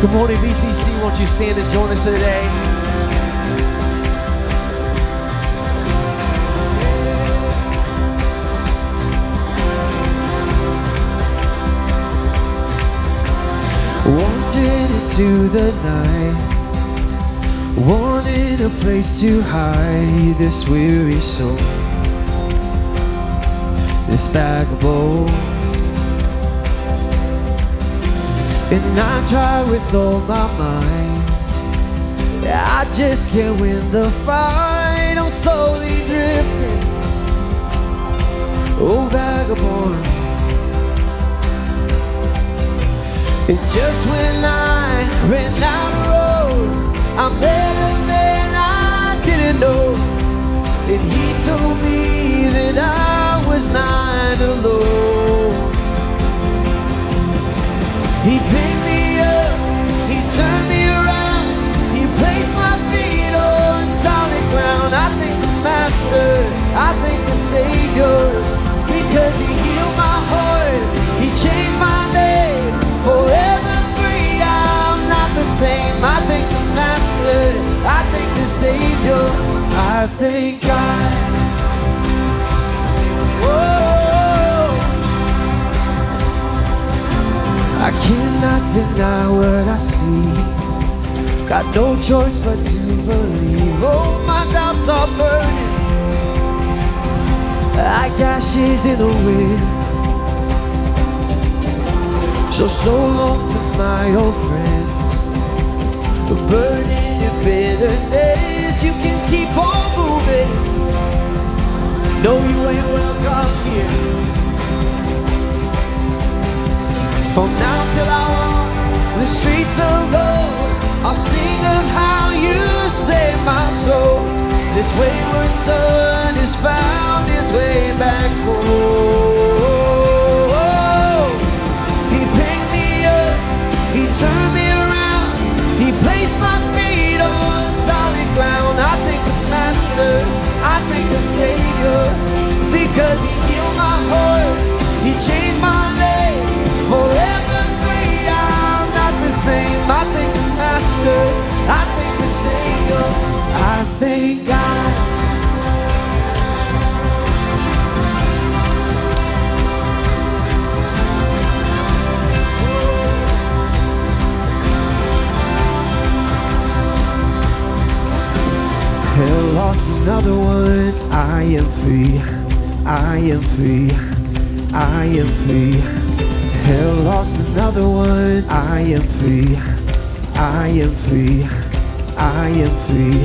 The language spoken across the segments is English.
Good morning, VCC. Won't you stand and join us today? Wandering into the night, wanting a place to hide this weary soul, this bag of bones. And I try with all my mind. I just can't win the fight. I'm slowly drifting. Oh, vagabond. And just when I ran out of road, I met a man I didn't know. And he told me that I was not alone. He picked me up, he turned me around, he placed my feet on solid ground. I thank the Master, I thank the Savior, because he healed my heart, he changed my name, forever free. I'm not the same. I thank the Master, I thank the Savior, I thank God. Deny what I see. Got no choice but to believe. Oh, my doubts are burning like ashes in the wind. So, so long to my old friends. The burden and bitterness, you can keep on moving. No, you ain't welcome here. From now till I the streets of gold, I'll sing of how you saved my soul. This wayward son has found his way back home. He picked me up, he turned me around, he placed my feet on solid ground. I thank the Master, I thank the Savior, because he healed my heart, he changed my name, forever I thank the Savior, I thank God. Hell lost another one. I am free. I am free. I am free. Hell lost another one. I am free. I am free. I am free.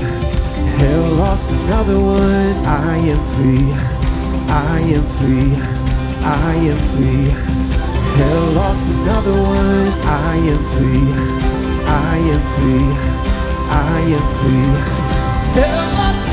Hell lost another one. I am free. I am free. I am free. Hell lost another one. I am free. I am free. I am free. Hell lost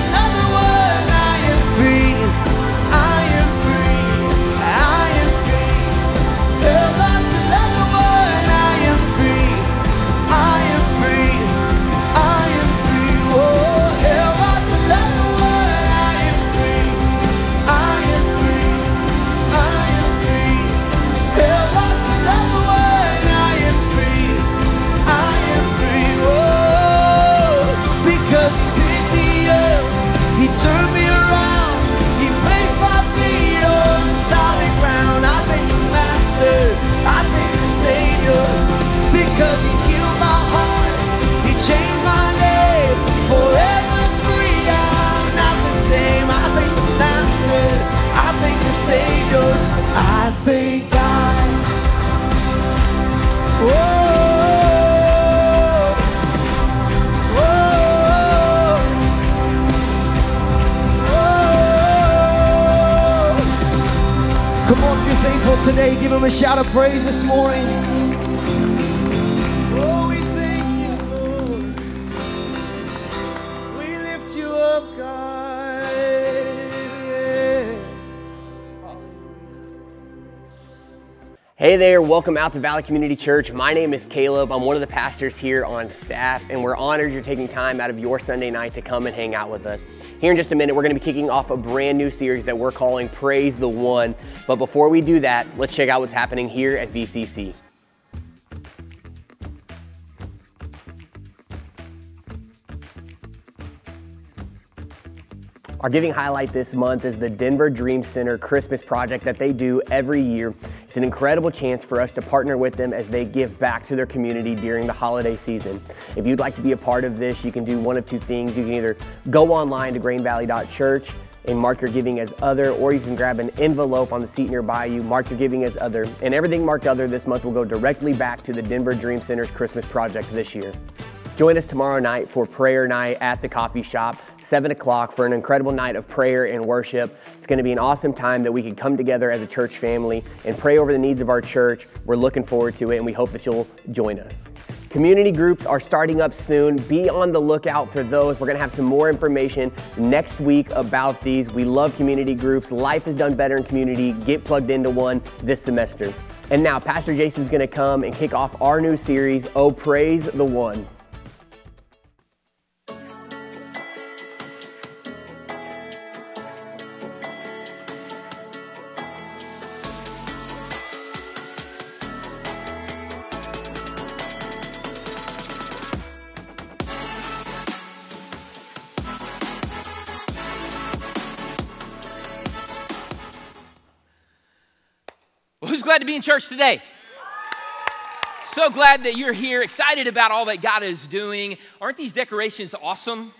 I thank God. Whoa. Whoa. Whoa. Come on, if you're thankful today, give him a shout of praise this morning. Hey there, welcome out to Valley Community Church. My name is Caleb. I'm one of the pastors here on staff, and we're honored you're taking time out of your Sunday night to come and hang out with us. Here in just a minute, we're going to be kicking off a brand new series that we're calling Praise the One. But before we do that, let's check out what's happening here at VCC. Our giving highlight this month is the Denver Dream Center Christmas project that they do every year. It's an incredible chance for us to partner with them as they give back to their community during the holiday season. If you'd like to be a part of this, you can do one of two things. You can either go online to grainvalley.church and mark your giving as other, or you can grab an envelope on the seat nearby you, mark your giving as other, and everything marked other this month will go directly back to the Denver Dream Center's Christmas project this year. Join us tomorrow night for prayer night at the coffee shop, 7 o'clock, for an incredible night of prayer and worship. It's going to be an awesome time that we can come together as a church family and pray over the needs of our church. We're looking forward to it, and we hope that you'll join us. Community groups are starting up soon. Be on the lookout for those. We're going to have some more information next week about these. We love community groups. Life is done better in community. Get plugged into one this semester. And now, Pastor Jason's going to come and kick off our new series, Oh Praise the One. Church today. So glad that you're here, excited about all that God is doing. Aren't these decorations awesome?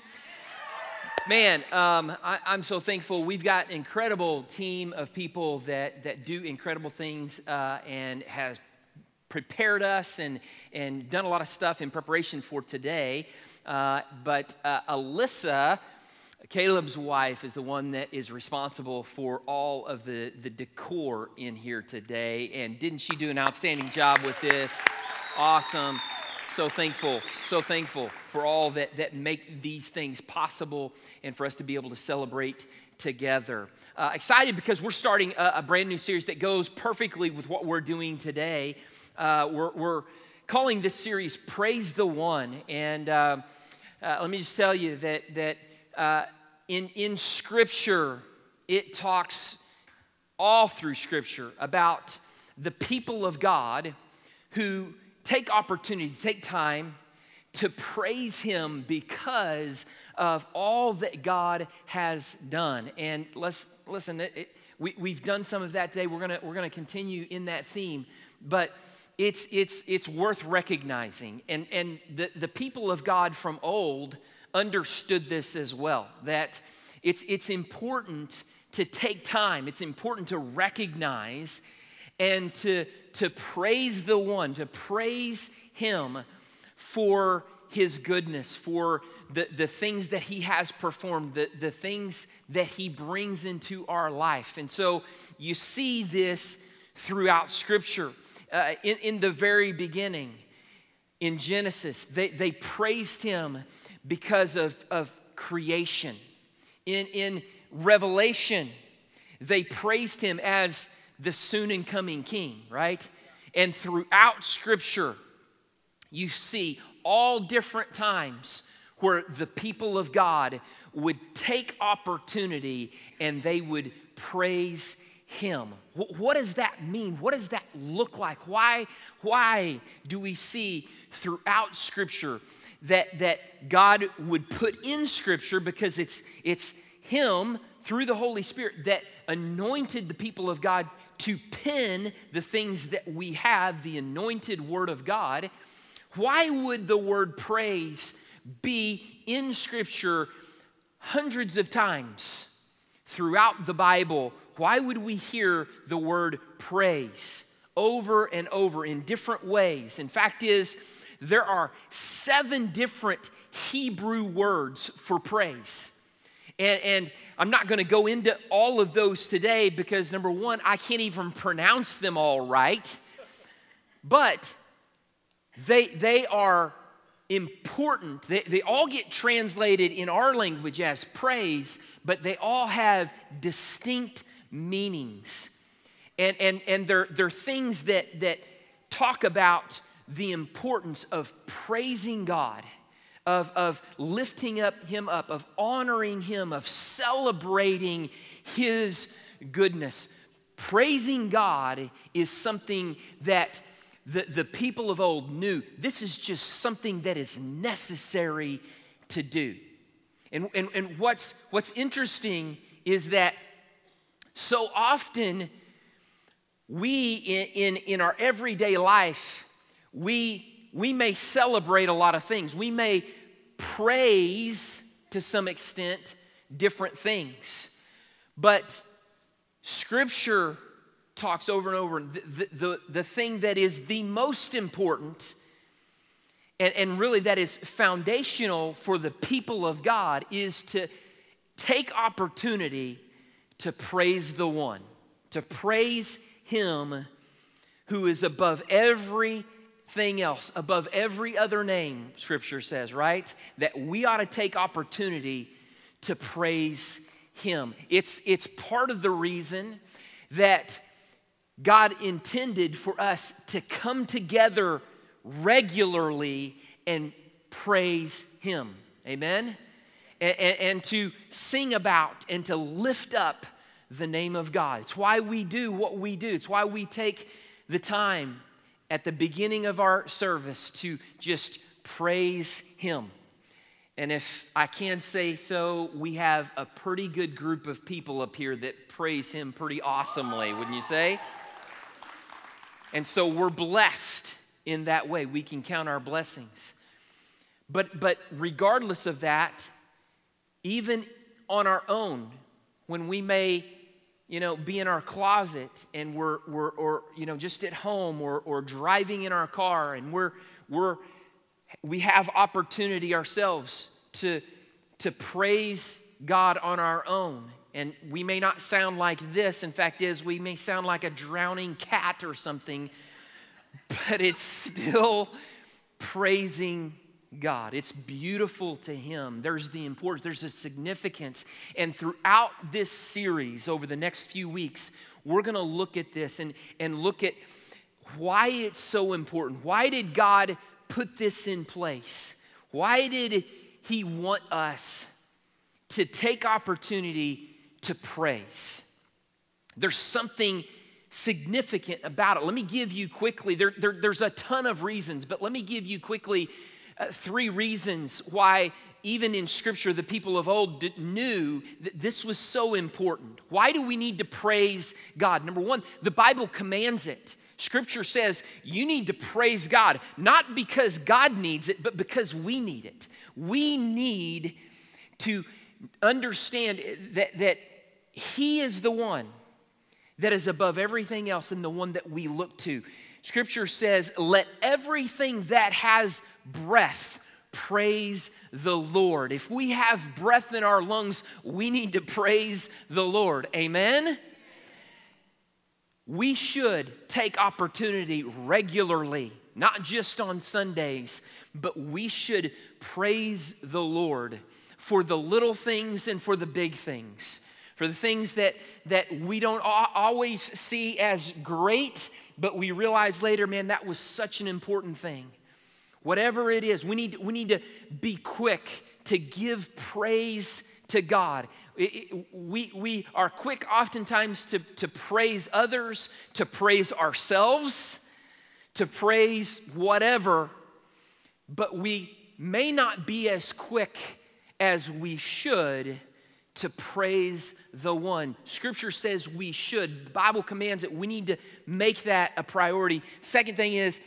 Man, um, I, am so thankful. We've got an incredible team of people that, that do incredible things uh, and has prepared us and, and done a lot of stuff in preparation for today. Uh, but uh, Alyssa Caleb's wife is the one that is responsible for all of the, the decor in here today. And didn't she do an outstanding job with this? Awesome. So thankful, so thankful for all that, that make these things possible and for us to be able to celebrate together. Uh, excited because we're starting a, a, brand new series that goes perfectly with what we're doing today. Uh, we're, we're, calling this series Praise the One. And uh, uh let me just tell you that, that uh, in, in Scripture, it talks all through Scripture about the people of God who take opportunity, take time to praise Him because of all that God has done. And let's listen, it, it, we, we've done some of that today. We're gonna, we're gonna continue in that theme, but it's, it's, it's worth recognizing. And, and the, the people of God from old understood this as well that it's, it's important to take time, it's important to recognize and to, to praise the one, to praise him for his goodness, for the, the things that he has performed, the, the things that he brings into our life. And so you see this throughout Scripture. Uh, in, in the very beginning, in Genesis, they, they praised him because of, of creation. In, in Revelation, they praised him as the soon and coming king, right? And throughout Scripture, you see all different times where the people of God would take opportunity and they would praise him. What does that mean? What does that look like? Why, why do we see throughout Scripture that, that God would put in Scripture because it's, it's Him through the Holy Spirit that anointed the people of God to pen the things that we have, the anointed Word of God. Why would the word praise be in Scripture hundreds of times throughout the Bible? Why would we hear the word praise over and over in different ways? In fact, is there are seven different Hebrew words for praise. And, and I'm not going to go into all of those today because, number one, I can't even pronounce them all right. But they, they are important. They, they all get translated in our language as praise, but they all have distinct meanings. And, and, and they're, they're things that, that talk about the importance of praising God, of, of lifting up Him up, of honoring Him, of celebrating His goodness. Praising God is something that the, the people of old knew. This is just something that is necessary to do. And, and, and what's, what's interesting is that so often we, in, in, in our everyday life, we, we may celebrate a lot of things. We may praise, to some extent, different things. But Scripture talks over and over the, the, the thing that is the most important and, and really that is foundational for the people of God is to take opportunity to praise the one, to praise him who is above everything else, above every other name, scripture says, right? That we ought to take opportunity to praise him. It's, it's part of the reason that God intended for us to come together regularly and praise him. Amen? And, and, and, to sing about and to lift up the name of God. It's why we do what we do. It's why we take the time at the beginning of our service to just praise him. And if I can say so, we have a pretty good group of people up here that praise him pretty awesomely, wouldn't you say? And so we're blessed in that way. We can count our blessings. But, but regardless of that, even on our own, when we may, you know, be in our closet and we're, we're or, you know, just at home or, or driving in our car and we're, we're, we have opportunity ourselves to, to praise God on our own. And we may not sound like this. In fact, is we may sound like a drowning cat or something, but it's still praising God. It's beautiful to Him. There's the importance, there's a significance. And throughout this series, over the next few weeks, we're going to look at this and, and look at why it's so important. Why did God put this in place? Why did He want us to take opportunity to praise? There's something significant about it. Let me give you quickly, there, there, there's a ton of reasons, but let me give you quickly Uh, three reasons why, even in Scripture, the people of old knew that this was so important. Why do we need to praise God? Number one, the Bible commands it. Scripture says you need to praise God, not because God needs it, but because we need it. We need to understand that, that He is the one that is above everything else and the one that we look to. Scripture says, Let everything that has breath praise the Lord. If we have breath in our lungs, we need to praise the Lord. Amen? We should take opportunity regularly, not just on Sundays, but we should praise the Lord for the little things and for the big things for the things that, that we don't always see as great, but we realize later, man, that was such an important thing. Whatever it is, we need, we need to be quick to give praise to God. It, it, we, we are quick oftentimes to, to praise others, to praise ourselves, to praise whatever, but we may not be as quick as we should to praise the one. Scripture says we should. The Bible commands it. We need to make that a priority. Second thing is,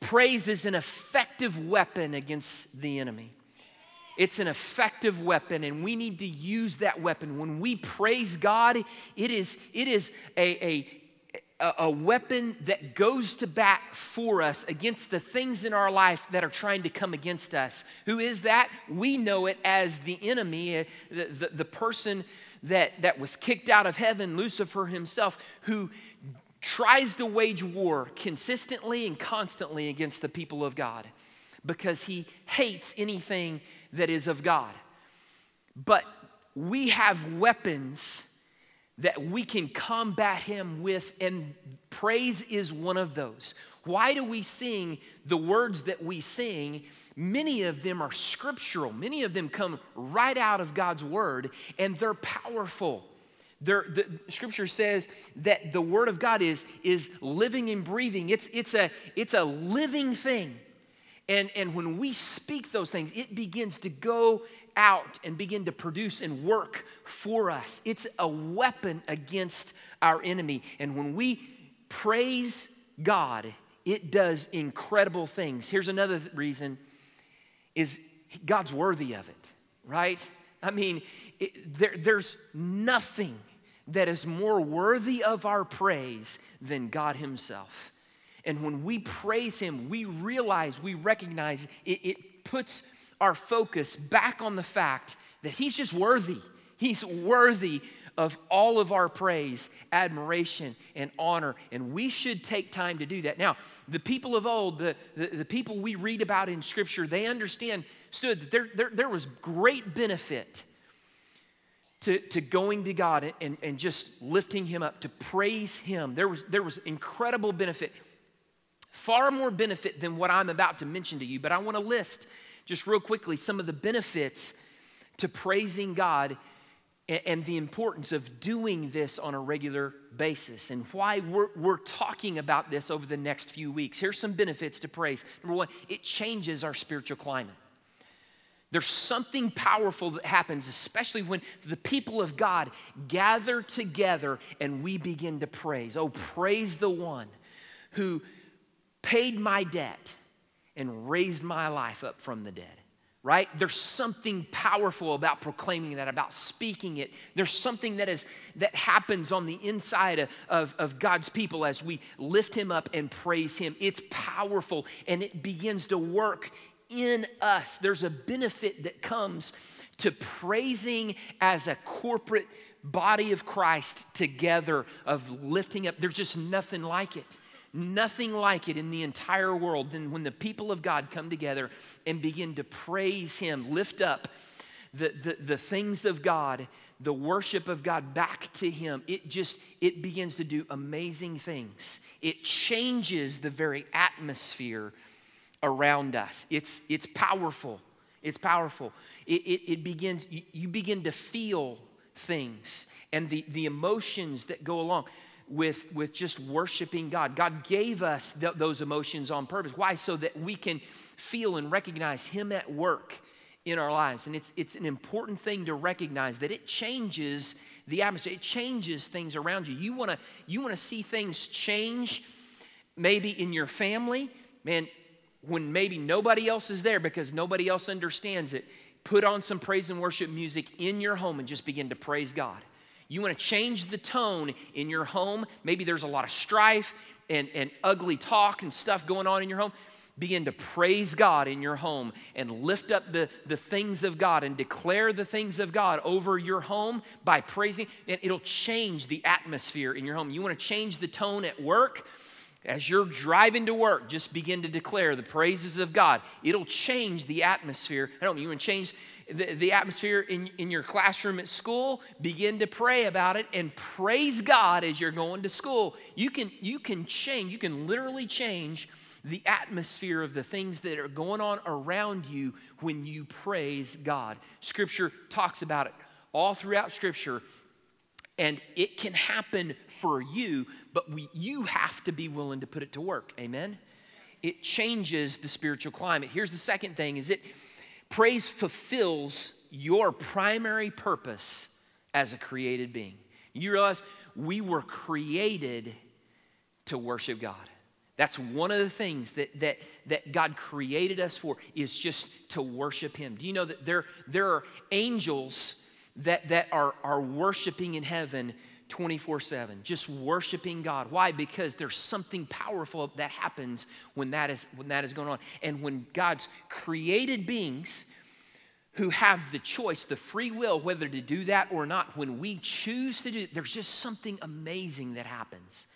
praise is an effective weapon against the enemy. It's an effective weapon, and we need to use that weapon. When we praise God, it is, it is a, a a, weapon that goes to bat for us against the things in our life that are trying to come against us. Who is that? We know it as the enemy, uh, the, the, the person that, that was kicked out of heaven, Lucifer himself, who tries to wage war consistently and constantly against the people of God because he hates anything that is of God. But we have weapons that we can combat him with, and praise is one of those. Why do we sing the words that we sing? Many of them are scriptural, many of them come right out of God's word, and they're powerful. The scripture says that the word of God is, is living and breathing. It's, it's, a, it's a living thing. And, and when we speak those things, it begins to go out and begin to produce and work for us. It's a weapon against our enemy. And when we praise God, it does incredible things. Here's another reason is God's worthy of it, right? I mean, it, there, there's nothing that is more worthy of our praise than God Himself. And when we praise Him, we realize, we recognize it, it puts our focus back on the fact that He's just worthy. He's worthy of all of our praise, admiration, and honor. And we should take time to do that. Now, the people of old, the, the, the people we read about in Scripture, they understand, stood that there, there, there was great benefit to, to going to God and, and just lifting Him up, to praise Him. There was, there was incredible benefit. Far more benefit than what I'm about to mention to you, but I want to list just real quickly some of the benefits to praising God and the importance of doing this on a regular basis and why we're, we're talking about this over the next few weeks. Here's some benefits to praise. Number one, it changes our spiritual climate. There's something powerful that happens, especially when the people of God gather together and we begin to praise. Oh, praise the one who paid my debt and raised my life up from the dead right? There's something powerful about proclaiming that about speaking it. There's something that is that happens on the inside of, of, of, god's people as we lift him up and praise him. It's powerful and it begins to work in us. There's a benefit that comes to praising as a corporate body of christ together of lifting up. There's just nothing like it nothing like it in the entire world than when the people of God come together and begin to praise Him, lift up the, the, the things of God, the worship of God back to Him. It just, it begins to do amazing things. It changes the very atmosphere around us. It's, it's powerful. It's powerful. It, it, it begins, you, you begin to feel things and the, the emotions that go along with, with just worshiping God. God gave us th- those emotions on purpose. Why? So that we can feel and recognize Him at work in our lives. And it's, it's an important thing to recognize that it changes the atmosphere, it changes things around you. You wanna, you wanna see things change maybe in your family, man, when maybe nobody else is there because nobody else understands it. Put on some praise and worship music in your home and just begin to praise God. You want to change the tone in your home. Maybe there's a lot of strife and, and ugly talk and stuff going on in your home. Begin to praise God in your home and lift up the, the things of God and declare the things of God over your home by praising. And it'll change the atmosphere in your home. You want to change the tone at work? As you're driving to work, just begin to declare the praises of God. It'll change the atmosphere. I don't mean you want to change the, the atmosphere in, in your classroom at school, begin to pray about it and praise God as you're going to school. You can, you can change, you can literally change the atmosphere of the things that are going on around you when you praise God. Scripture talks about it all throughout Scripture, and it can happen for you, but we, you have to be willing to put it to work. Amen? It changes the spiritual climate. Here's the second thing is it Praise fulfills your primary purpose as a created being. You realize we were created to worship God. That's one of the things that, that, that God created us for is just to worship Him. Do you know that there, there are angels that, that are, are worshiping in heaven 24 7, just worshiping God. Why? Because there's something powerful that happens when that, is, when that is going on. And when God's created beings who have the choice, the free will, whether to do that or not, when we choose to do it, there's just something amazing that happens.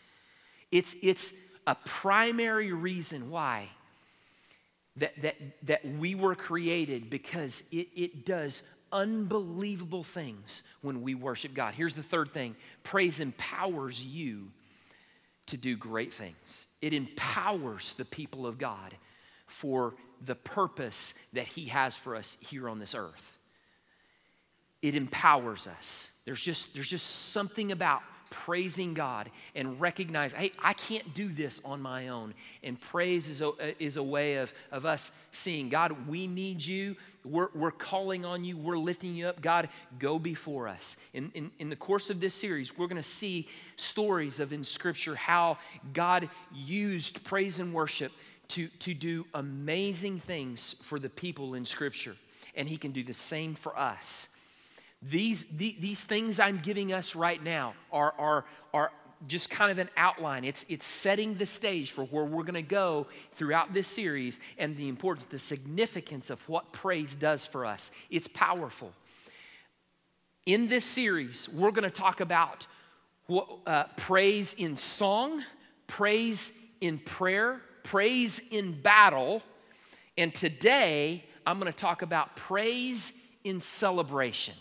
It's, it's a primary reason why that, that, that we were created because it, it does unbelievable things when we worship God. Here's the third thing praise empowers you to do great things, it empowers the people of God for the purpose that He has for us here on this earth. It empowers us. There's just, there's just something about praising God and recognize, hey, I can't do this on my own. And praise is a, is a way of, of us seeing, God, we need you. We're, we're calling on you. We're lifting you up. God, go before us. In, in, in the course of this series, we're going to see stories of in Scripture how God used praise and worship to, to do amazing things for the people in Scripture. And He can do the same for us. These, the, these things I'm giving us right now are, are, are just kind of an outline. It's, it's setting the stage for where we're going to go throughout this series and the importance, the significance of what praise does for us. It's powerful. In this series, we're going to talk about what, uh, praise in song, praise in prayer, praise in battle, and today I'm going to talk about praise in celebration.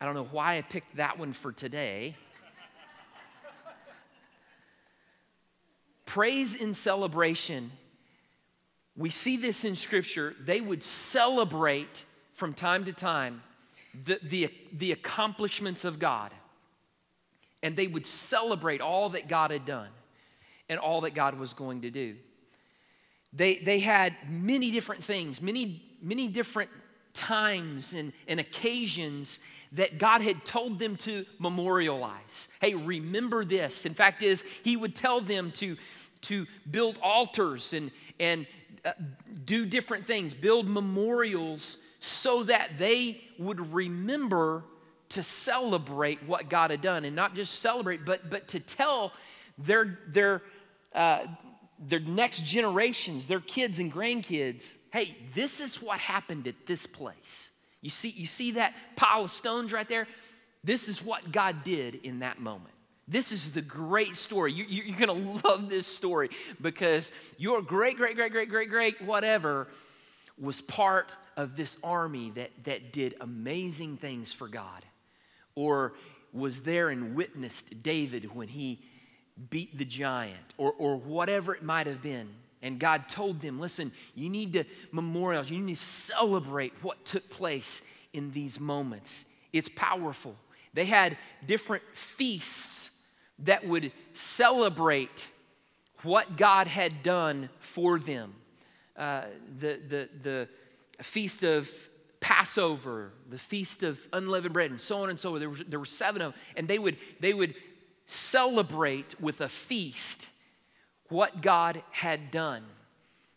I don't know why I picked that one for today. Praise in celebration. We see this in Scripture. They would celebrate from time to time the, the, the accomplishments of God. And they would celebrate all that God had done and all that God was going to do. They, they had many different things, many, many different times and, and occasions that God had told them to memorialize. Hey, remember this. In fact, is he would tell them to, to build altars and, and uh, do different things, build memorials so that they would remember to celebrate what God had done and not just celebrate, but, but to tell their, their, uh, their next generations, their kids and grandkids, hey, this is what happened at this place. You see, you see that pile of stones right there? This is what God did in that moment. This is the great story. You, you, you're going to love this story because your great, great, great, great, great, great, whatever was part of this army that, that did amazing things for God or was there and witnessed David when he beat the giant or, or whatever it might have been. And God told them, listen, you need to memorialize, you need to celebrate what took place in these moments. It's powerful. They had different feasts that would celebrate what God had done for them. Uh, the, the, the feast of Passover, the feast of unleavened bread, and so on and so on. There were, there were seven of them. And they would, they would celebrate with a feast what God had done.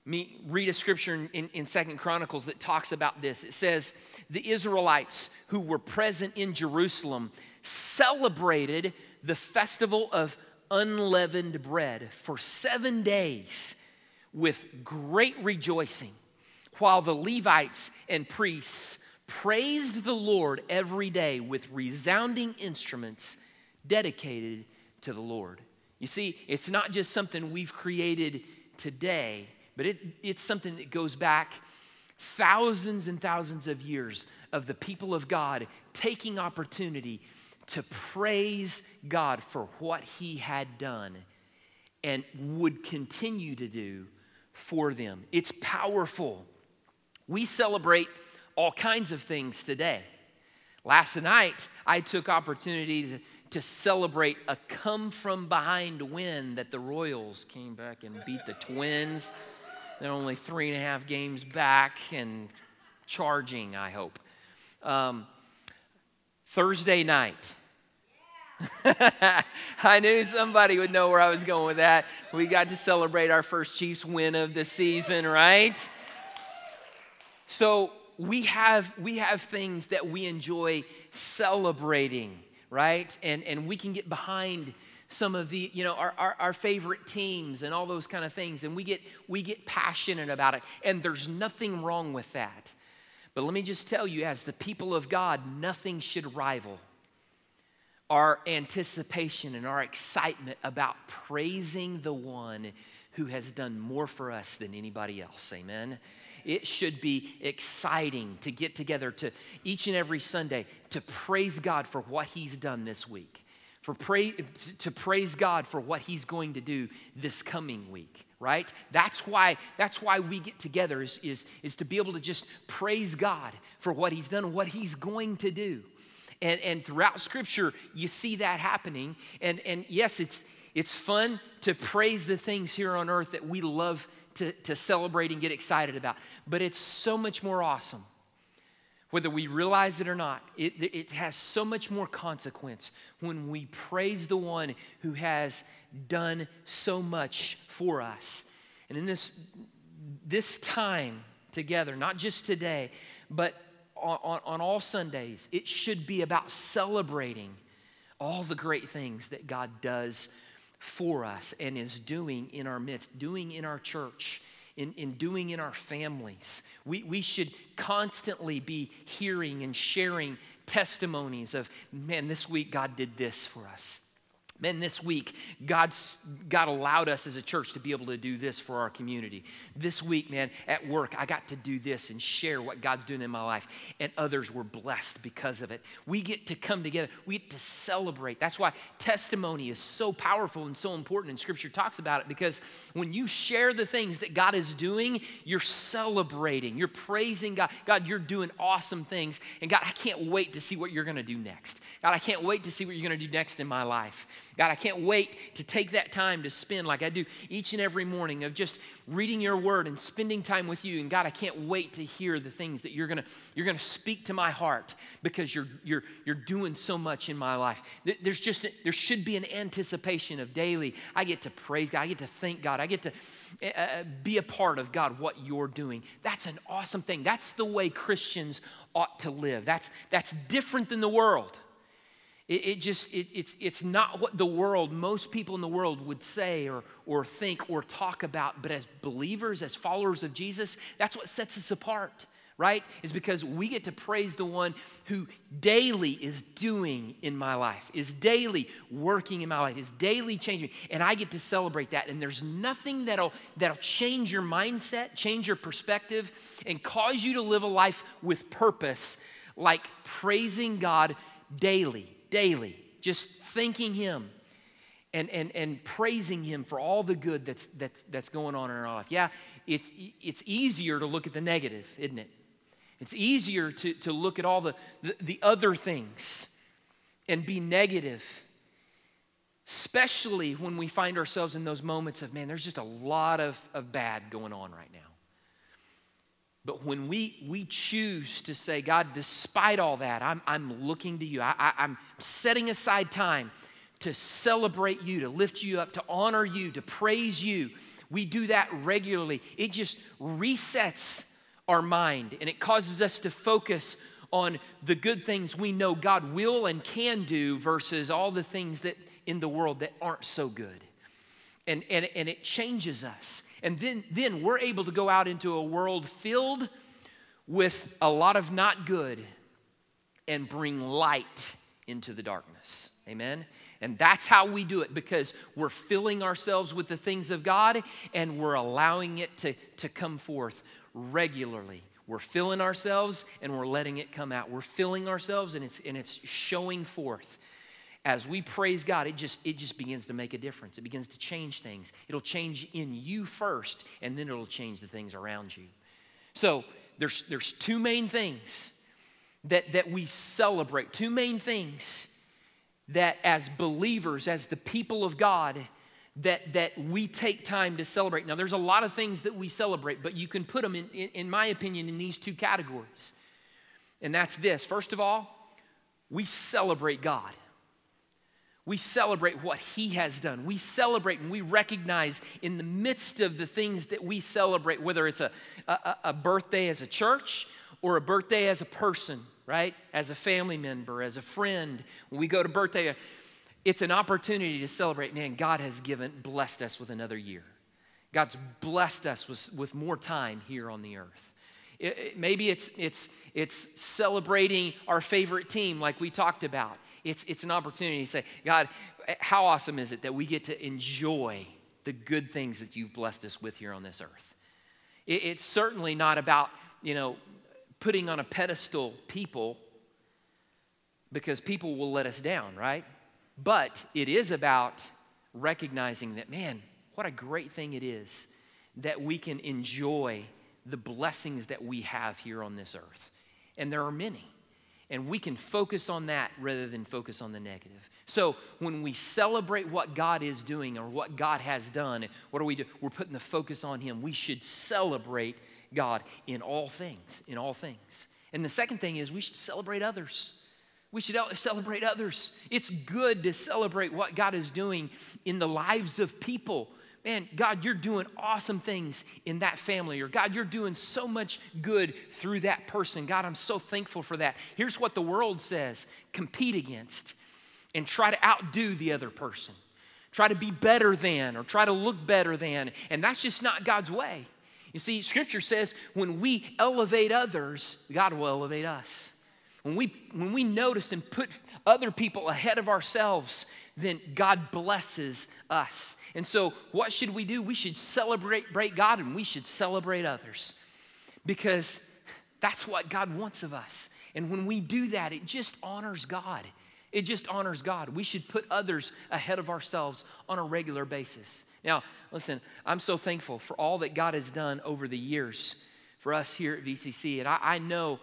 Me read a scripture in, in, in Second Chronicles that talks about this. It says, The Israelites who were present in Jerusalem celebrated the festival of unleavened bread for seven days with great rejoicing, while the Levites and priests praised the Lord every day with resounding instruments dedicated to the Lord. You see, it's not just something we've created today, but it, it's something that goes back thousands and thousands of years of the people of God taking opportunity to praise God for what He had done and would continue to do for them. It's powerful. We celebrate all kinds of things today. Last night, I took opportunity to to celebrate a come from behind win that the Royals came back and beat the Twins. They're only three and a half games back and charging, I hope. Um, Thursday night. I knew somebody would know where I was going with that. We got to celebrate our first Chiefs win of the season, right? So we have we have things that we enjoy celebrating right? And, and we can get behind some of the, you know, our, our, our, favorite teams and all those kind of things. And we get, we get passionate about it. And there's nothing wrong with that. But let me just tell you, as the people of God, nothing should rival our anticipation and our excitement about praising the one who has done more for us than anybody else. Amen. It should be exciting to get together to each and every Sunday to praise God for what He's done this week, for pray, to praise God for what He's going to do this coming week right that's why that's why we get together is, is, is to be able to just praise god for what he's done what he's going to do And, and throughout Scripture, you see that happening. And, and yes, it's, it's fun to praise the things here on earth that we love to, to celebrate and get excited about. But it's so much more awesome. Whether we realize it or not, it, it has so much more consequence when we praise the one who has done so much for us. And in this, this time together, not just today, but on, on, on all Sundays, it should be about celebrating all the great things that God does for us and is doing in our midst, doing in our church, in, in doing in our families. We, we should constantly be hearing and sharing testimonies of, man, this week God did this for us. Man, this week, God's, God allowed us as a church to be able to do this for our community. This week, man, at work, I got to do this and share what God's doing in my life, and others were blessed because of it. We get to come together, we get to celebrate. That's why testimony is so powerful and so important, and Scripture talks about it because when you share the things that God is doing, you're celebrating, you're praising God. God, you're doing awesome things, and God, I can't wait to see what you're gonna do next. God, I can't wait to see what you're gonna do next in my life. God, I can't wait to take that time to spend like I do each and every morning of just reading your word and spending time with you. And God, I can't wait to hear the things that you're gonna, you're gonna speak to my heart because you're, you're, you're doing so much in my life. There's just, there should be an anticipation of daily. I get to praise God, I get to thank God, I get to uh, be a part of God, what you're doing. That's an awesome thing. That's the way Christians ought to live. That's, that's different than the world. It, it just, it, it's, it's not what the world, most people in the world would say or, or think or talk about. But as believers, as followers of Jesus, that's what sets us apart, right? Is because we get to praise the one who daily is doing in my life, is daily working in my life, is daily changing. And I get to celebrate that. And there's nothing that'll, that'll change your mindset, change your perspective, and cause you to live a life with purpose like praising God daily daily, just thanking Him and, and, and praising Him for all the good that's, that's, that's going on in our life. Yeah, it's, it's easier to look at the negative, isn't it? It's easier to, to look at all the, the, the other things and be negative, especially when we find ourselves in those moments of, man, there's just a lot of, of bad going on right now. But when we, we choose to say, God, despite all that, I'm, I'm looking to you, I, I, I'm setting aside time to celebrate you, to lift you up, to honor you, to praise you. We do that regularly. It just resets our mind and it causes us to focus on the good things we know God will and can do versus all the things that in the world that aren't so good. And, and, and it changes us. And then, then we're able to go out into a world filled with a lot of not good and bring light into the darkness. Amen? And that's how we do it because we're filling ourselves with the things of God and we're allowing it to, to come forth regularly. We're filling ourselves and we're letting it come out. We're filling ourselves and it's, and it's showing forth as we praise God, it just, it just begins to make a difference. It begins to change things. It'll change in you first, and then it'll change the things around you. So there's, there's two main things that, that we celebrate, two main things that as believers, as the people of God, that, that we take time to celebrate. Now, there's a lot of things that we celebrate, but you can put them, in, in, in my opinion, in these two categories. And that's this first of all, we celebrate God. We celebrate what He has done. We celebrate and we recognize in the midst of the things that we celebrate, whether it's a, a, a, birthday as a church or a birthday as a person, right? As a family member, as a friend. When we go to birthday, it's an opportunity to celebrate. Man, God has given, blessed us with another year. God's blessed us with, with more time here on the earth. It, it, maybe it's, it's, it's celebrating our favorite team, like we talked about. It's, it's an opportunity to say, God, how awesome is it that we get to enjoy the good things that you've blessed us with here on this earth? It, it's certainly not about, you know, putting on a pedestal people because people will let us down, right? But it is about recognizing that, man, what a great thing it is that we can enjoy the blessings that we have here on this earth. And there are many. And we can focus on that rather than focus on the negative. So when we celebrate what God is doing or what God has done, what do we do? We're putting the focus on Him. We should celebrate God in all things, in all things. And the second thing is we should celebrate others. We should celebrate others. It's good to celebrate what God is doing in the lives of people. Man, God, you're doing awesome things in that family, or God, you're doing so much good through that person. God, I'm so thankful for that. Here's what the world says compete against and try to outdo the other person, try to be better than, or try to look better than. And that's just not God's way. You see, Scripture says when we elevate others, God will elevate us. When we, when we notice and put other people ahead of ourselves, then God blesses us. And so, what should we do? We should celebrate break God and we should celebrate others because that's what God wants of us. And when we do that, it just honors God. It just honors God. We should put others ahead of ourselves on a regular basis. Now, listen, I'm so thankful for all that God has done over the years for us here at VCC. And I, I know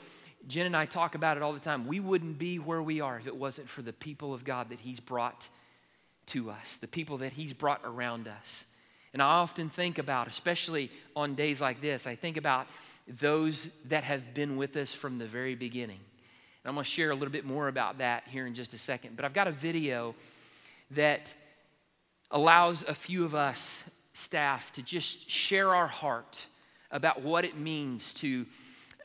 Jen and I talk about it all the time. We wouldn't be where we are if it wasn't for the people of God that He's brought to us, the people that He's brought around us. And I often think about, especially on days like this, I think about those that have been with us from the very beginning. And I'm going to share a little bit more about that here in just a second. But I've got a video that allows a few of us staff to just share our heart about what it means to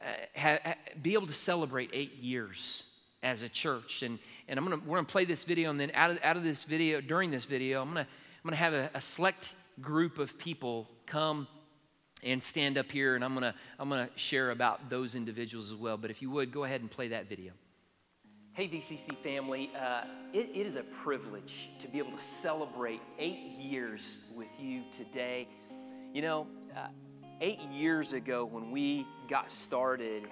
uh, ha- be able to celebrate eight years as a church. And, and I'm gonna, we're going to play this video, and then out of, out of this video, during this video, I'm going to I'm gonna have a, a select group of people come and stand up here, and I'm gonna, I'm gonna share about those individuals as well. But if you would, go ahead and play that video. Hey, VCC family, uh, it, it is a privilege to be able to celebrate eight years with you today. You know, uh, eight years ago when we got started,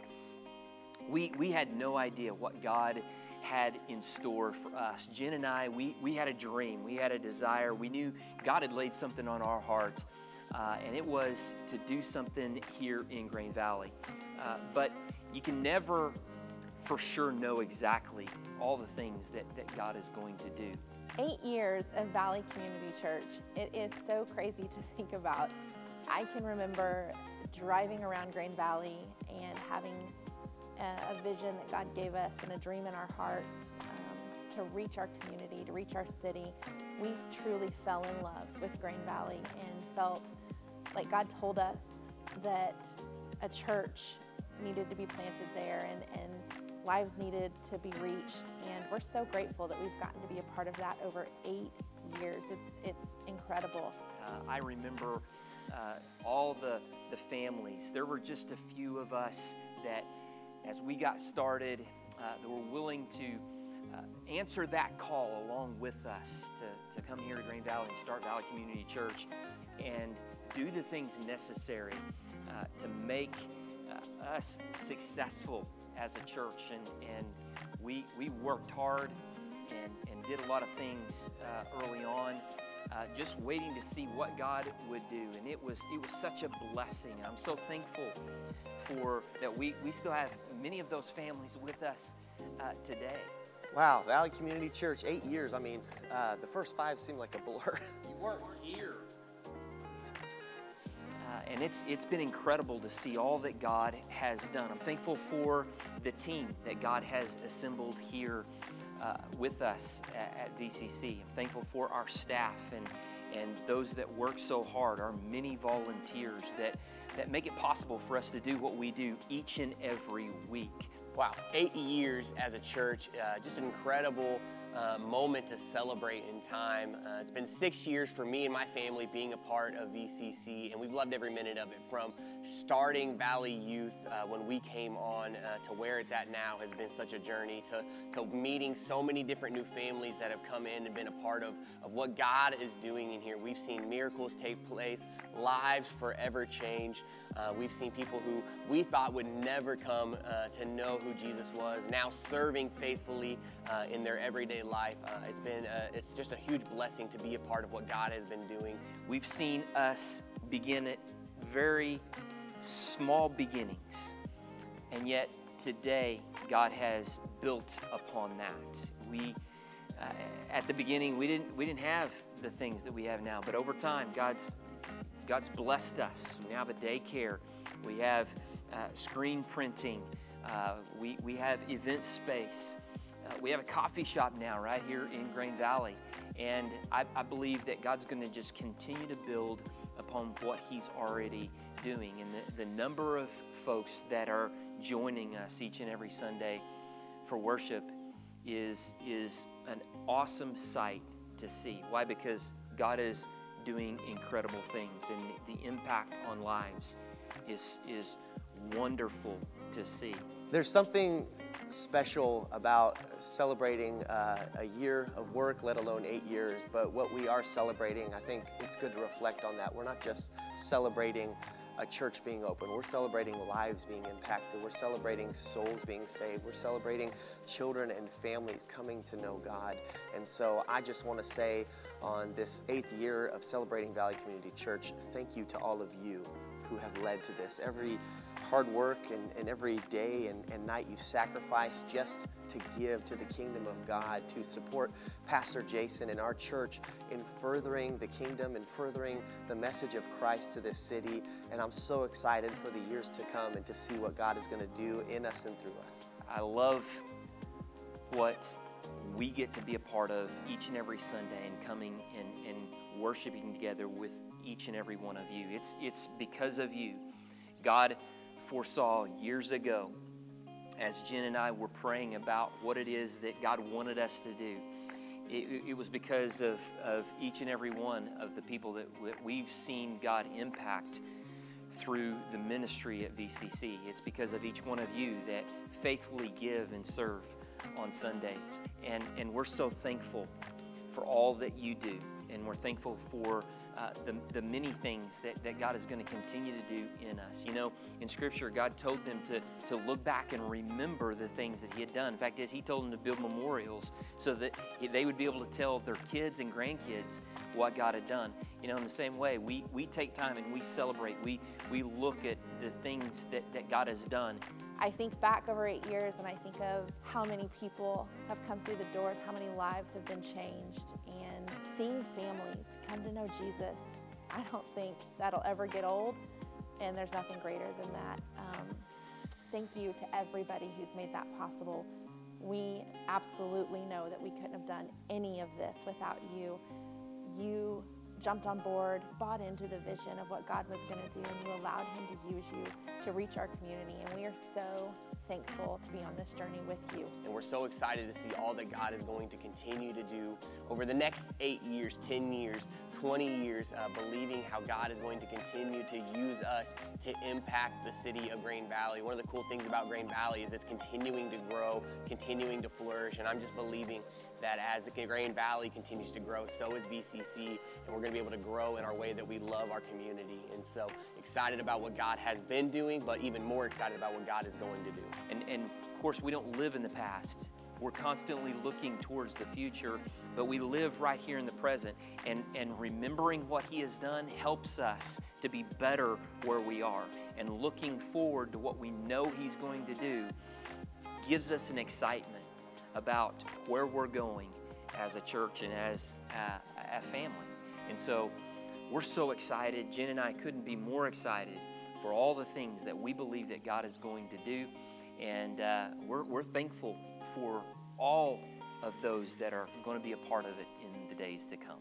we, we had no idea what God had in store for us. Jen and I, we, we had a dream, we had a desire, we knew God had laid something on our heart uh, and it was to do something here in Grain Valley. Uh, but you can never for sure know exactly all the things that, that God is going to do. Eight years of Valley Community Church. It is so crazy to think about. I can remember driving around Grain Valley and having a, vision that God gave us and a dream in our hearts um, to reach our community, to reach our city. We truly fell in love with Grain Valley and felt like God told us that a church needed to be planted there and, and lives needed to be reached. And we're so grateful that we've gotten to be a part of that over eight years. It's, it's incredible. Uh, I remember uh, all the, the families. There were just a few of us that, as we got started, uh, that were willing to uh, answer that call along with us to, to come here to Grain Valley and start Valley Community Church and do the things necessary uh, to make uh, us successful as a church. And, and we, we worked hard and, and did a lot of things uh, early on. Uh, just waiting to see what God would do, and it was it was such a blessing. I'm so thankful for that. We we still have many of those families with us uh, today. Wow, Valley Community Church, eight years. I mean, uh, the first five seemed like a blur. You weren't here. Uh, and it's, it's been incredible to see all that God has done. I'm thankful for the team that God has assembled here uh, with us at, at, VCC. I'm thankful for our staff and, and those that work so hard, our many volunteers that, that make it possible for us to do what we do each and every week. Wow, eight years as a church, uh, just an incredible uh, moment to celebrate in time. Uh, it's been six years for me and my family being a part of VCC, and we've loved every minute of it from starting Valley Youth uh, when we came on uh, to where it's at now has been such a journey to, to meeting so many different new families that have come in and been a part of, of what God is doing in here. We've seen miracles take place, lives forever change. Uh, we've seen people who we thought would never come uh, to know who Jesus was, now serving faithfully uh, in their everyday life. Uh, it's been uh, it's just a huge blessing to be a part of what God has been doing. We've seen us begin at very small beginnings, and yet today God has built upon that. We, uh, at the beginning, we didn't we didn't have the things that we have now, but over time, God's God's blessed us. We now have a daycare. We have uh, screen printing. Uh, we, we have event space. Uh, we have a coffee shop now right here in Grain Valley. And I, I believe that God's going to just continue to build upon what He's already doing. And the, the number of folks that are joining us each and every Sunday for worship is, is an awesome sight to see. Why? Because God is doing incredible things, and the impact on lives is, is wonderful to see. There's something special about celebrating uh, a year of work, let alone eight years. But what we are celebrating, I think it's good to reflect on that. We're not just celebrating a church being open. We're celebrating lives being impacted. We're celebrating souls being saved. We're celebrating children and families coming to know God. And so I just want to say on this eighth year of celebrating Valley Community Church, thank you to all of you who have led to this. Every hard work and, and every day and, and night you sacrifice just to give to the kingdom of God, to support Pastor Jason and our church in furthering the kingdom and furthering the message of Christ to this city. And I'm so excited for the years to come and to see what God is going to do in us and through us. I love what we get to be a part of each and every Sunday and coming and, and worshiping together with each and every one of you. It's, it's because of you. God foresaw years ago as Jen and I were praying about what it is that God wanted us to do. It, it was because of, of each and every one of the people that, that we've seen God impact through the ministry at VCC. It's because of each one of you that faithfully give and serve on Sundays. And, and we're so thankful for all that you do. And we're thankful for uh, the, the many things that, that God is going to continue to do in us. You know, in Scripture, God told them to, to look back and remember the things that He had done. In fact, as He told them to build memorials so that they would be able to tell their kids and grandkids what God had done. You know, in the same way, we, we take time and we celebrate. We, we look at the things that, that God has done I think back over eight years and I think of how many people have come through the doors, how many lives have been changed, and seeing families come to know Jesus. I don't think that'll ever get old, and there's nothing greater than that. Um, thank you to everybody who's made that possible. We absolutely know that we couldn't have done any of this without you. You jumped on board, bought into the vision of what God was going to do, and you allowed Him to use you to reach our community. And we are so thankful to be on this journey with you. And we're so excited to see all that God is going to continue to do over the next eight years, 10 years, 20 years, uh, believing how God is going to continue to use us to impact the city of Grain Valley. One of the cool things about Grain Valley is it's continuing to grow, continuing to flourish, and I'm just believing that as the Grain Valley continues to grow, so is VCC, and we're going to be able to grow in our way that we love our community. And so excited about what God has been doing, but even more excited about what God is going to do. And, and of course, we don't live in the past. We're constantly looking towards the future, but we live right here in the present. And, and remembering what He has done helps us to be better where we are. And looking forward to what we know He's going to do gives us an excitement about where we're going as a church and as a, a family. And so we're so excited. Jen and I couldn't be more excited for all the things that we believe that God is going to do. And uh, we're, we're thankful for all of those that are going to be a part of it in the days to come.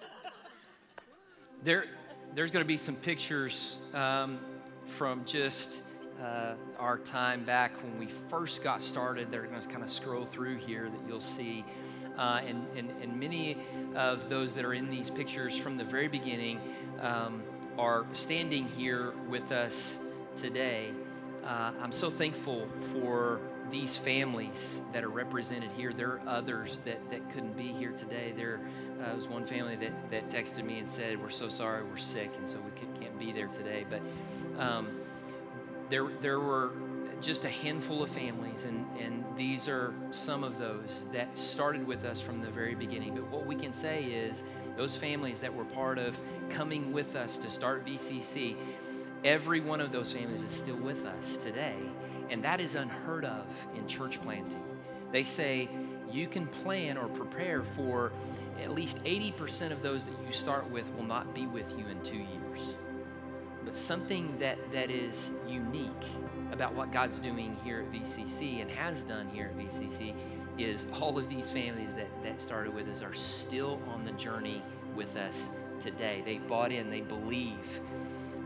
There, there's going to be some pictures um, from just uh, our time back when we first got started. They're going to kind of scroll through here that you'll see. Uh, and, and, and many of those that are in these pictures from the very beginning um, are standing here with us today. Uh, I'm so thankful for these families that are represented here. There are others that, that couldn't be here today. There uh, was one family that, that texted me and said, We're so sorry, we're sick, and so we can't be there today. But um, there, there were just a handful of families, and, and these are some of those that started with us from the very beginning. But what we can say is those families that were part of coming with us to start VCC, Every one of those families is still with us today, and that is unheard of in church planting. They say you can plan or prepare for at least 80% of those that you start with will not be with you in two years. But something that, that is unique about what God's doing here at VCC and has done here at VCC is all of these families that, that started with us are still on the journey with us today. They bought in, they believe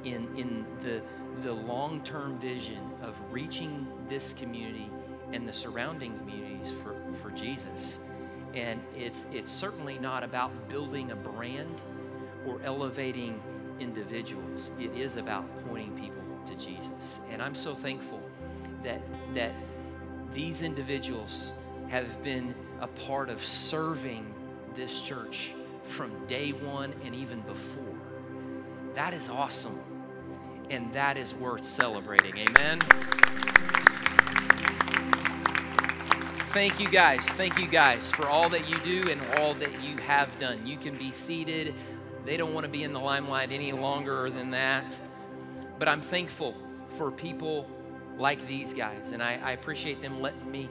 in, in the, the long term vision of reaching this community and the surrounding communities for, for Jesus. And it's, it's certainly not about building a brand or elevating individuals. It is about pointing people to Jesus. And I'm so thankful that, that these individuals have been a part of serving this church from day one and even before. That is awesome. And that is worth celebrating. Amen. Thank you guys. Thank you guys for all that you do and all that you have done. You can be seated. They don't want to be in the limelight any longer than that. But I'm thankful for people like these guys, and I, I appreciate them letting me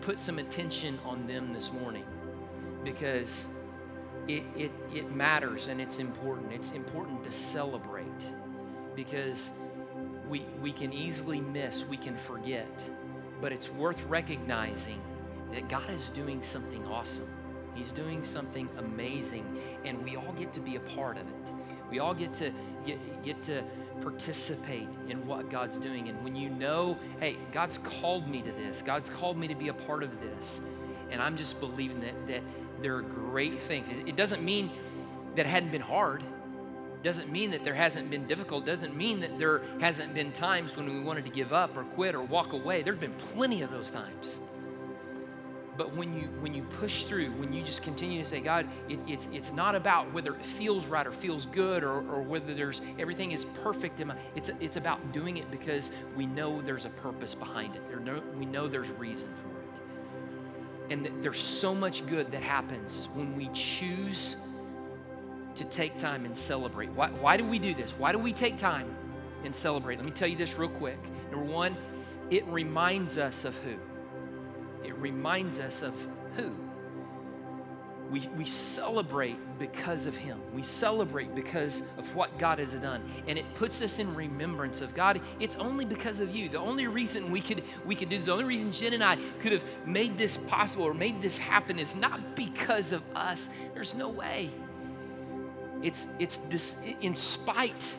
put some attention on them this morning because it, it, it matters and it's important. It's important to celebrate because we, we can easily miss, we can forget, but it's worth recognizing that God is doing something awesome. He's doing something amazing, and we all get to be a part of it. We all get to get, get to participate in what God's doing. And when you know, hey, God's called me to this, God's called me to be a part of this, and I'm just believing that that there are great things. It doesn't mean that it hadn't been hard. Doesn't mean that there hasn't been difficult. Doesn't mean that there hasn't been times when we wanted to give up or quit or walk away. There've been plenty of those times. But when you when you push through, when you just continue to say, God, it, it's it's not about whether it feels right or feels good or, or whether there's everything is perfect. In my, it's it's about doing it because we know there's a purpose behind it. There no, we know there's reason for it, and there's so much good that happens when we choose to take time and celebrate. Why, why do we do this? Why do we take time and celebrate? Let me tell you this real quick. Number one, it reminds us of who it reminds us of who. We, we celebrate because of Him. We celebrate because of what God has done. And it puts us in remembrance of God. It's only because of you. The only reason we could, we could do this, the only reason Jen and I could have made this possible or made this happen is not because of us. There's no way. It's, it's dis, in spite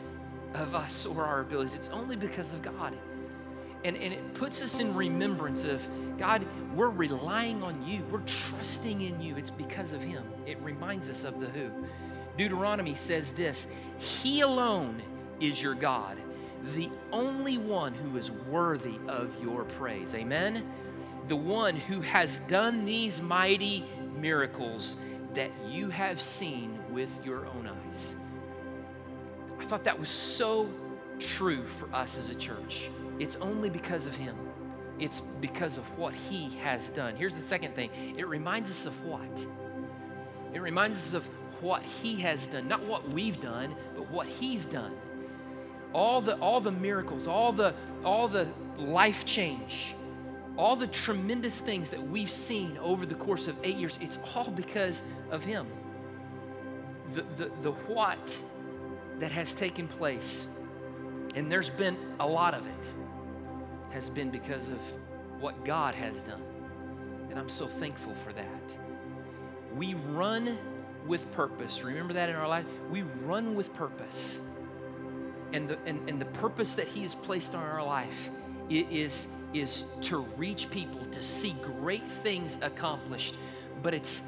of us or our abilities. It's only because of God. And, and it puts us in remembrance of God, we're relying on you. We're trusting in you. It's because of him. It reminds us of the who. Deuteronomy says this He alone is your God, the only one who is worthy of your praise. Amen? The one who has done these mighty miracles that you have seen with your own eyes. I thought that was so true for us as a church. It's only because of him. It's because of what he has done. Here's the second thing it reminds us of what? It reminds us of what he has done, not what we've done, but what he's done. All the, all the miracles, all the, all the life change, all the tremendous things that we've seen over the course of eight years, it's all because of him. The, the, the what that has taken place, and there's been a lot of it has been because of what God has done. And I'm so thankful for that. We run with purpose. Remember that in our life? We run with purpose. And the, and, and the purpose that He has placed on our life is, is to reach people, to see great things accomplished. But it's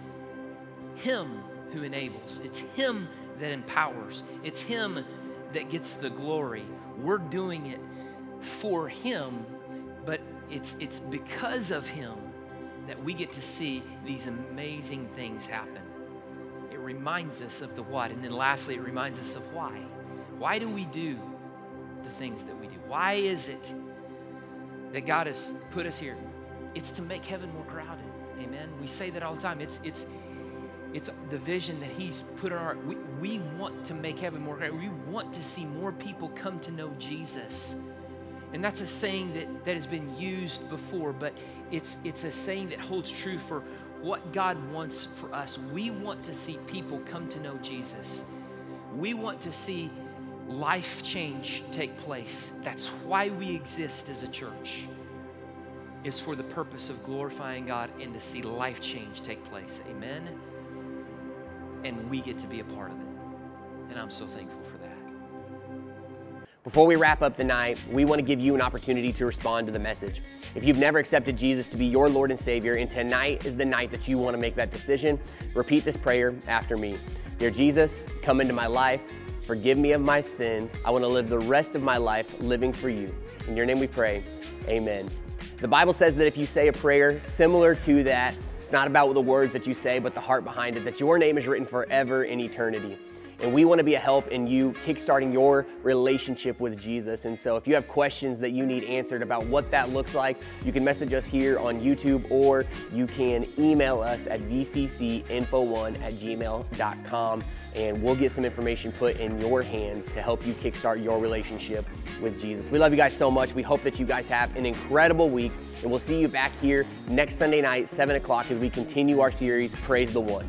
Him who enables, it's Him that empowers, it's Him that gets the glory. We're doing it for Him it's, it's because of Him that we get to see these amazing things happen. It reminds us of the what. And then lastly, it reminds us of why. Why do we do the things that we do? Why is it that God has put us here? It's to make heaven more crowded. Amen. We say that all the time. It's, it's, It's the vision that He's put on our. We, we want to make heaven more great. We want to see more people come to know Jesus. And that's a saying that, that has been used before, but it's, it's a saying that holds true for what God wants for us. We want to see people come to know Jesus. We want to see life change take place. That's why we exist as a church. Is for the purpose of glorifying God and to see life change take place. Amen. And we get to be a part of it. And I'm so thankful. Before we wrap up the night, we want to give you an opportunity to respond to the message. If you've never accepted Jesus to be your Lord and Savior, and tonight is the night that you want to make that decision, repeat this prayer after me. Dear Jesus, come into my life. Forgive me of my sins. I want to live the rest of my life living for you. In your name we pray. Amen. The Bible says that if you say a prayer similar to that, it's not about the words that you say, but the heart behind it, that your name is written forever in eternity. And we want to be a help in you kickstarting your relationship with Jesus. And so if you have questions that you need answered about what that looks like, you can message us here on YouTube or you can email us at vccinfo1 at gmail.com and we'll get some information put in your hands to help you kickstart your relationship with Jesus. We love you guys so much. We hope that you guys have an incredible week and we'll see you back here next Sunday night, 7 o'clock, as we continue our series, Praise the One.